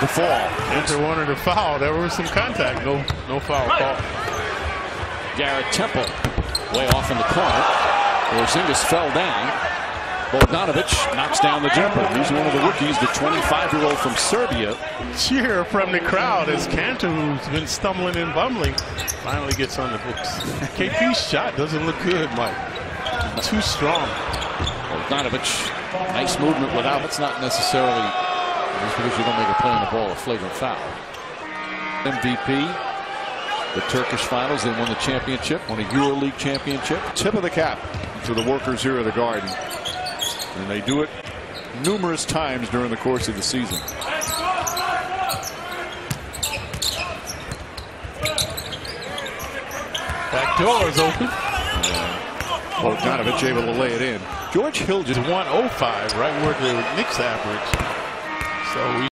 The fall. Enter wanted a foul. There was some contact. No, no foul call. Garrett Temple way off in the corner. Porzingis fell down. Bogdanovic knocks down the jumper. He's one of the rookies, the 25-year-old from Serbia. Cheer from the crowd as Kanter, who's been stumbling and bumbling, finally gets on the books. KP's shot doesn't look good, Mike. Too strong. Bogdanovic, nice movement without. It's not necessarily just because you don't make a play on the ball a flagrant foul. MVP, the Turkish finals. They won the championship, won a EuroLeague championship. Tip of the cap to the workers here at the Garden. And they do it numerous times during the course of the season. Back door is open. Bogdanovic able to lay it in. George Hill just 105, right where the Knicks average. So we